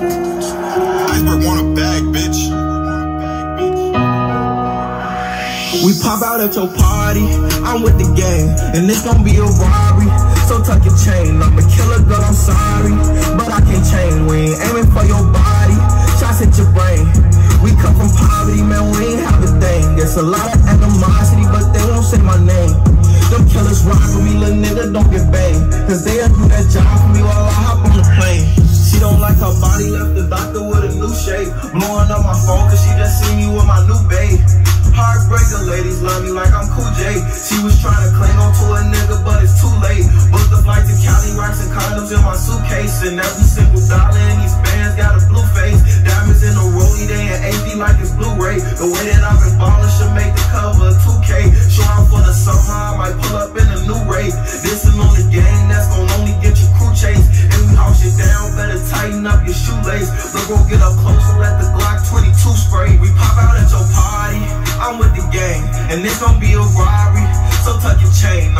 Iceberg want a bag, bitch. We pop out at your party, I'm with the gang, and it's gonna be a robbery. So tuck your chain, I'm a killer girl, I'm sorry, but I can't change. We ain't aiming for your body, shots hit your brain. We come from poverty, man, we ain't have a thing. There's a lot of animosity, but they won't say my name. Them killers rock for me, little nigga, don't get banged. Cause they'll do that job for me while I hop on the plane. Blowing up my phone, cause she just see me with my new babe. Heartbreaker ladies love me like I'm Cool J. She was trying to cling on to a nigga, but it's too late. Booked the flight to Cali, rocks and condoms in my suitcase. And every single dollar in these bands got a blue face. Diamonds in a rollie, they in HD like it's Blu-ray. The way that I've been ballin' should make the cover 2K. Show out for the summer, I might pull up in a new Wraith. This is on the game, that's gon' only get your crew chased. And we all shit down, better tighten up your shoelace. Look, go get up close 22 spray. We pop out at your party. I'm with the gang, and it's gonna be a robbery. So tuck your chain,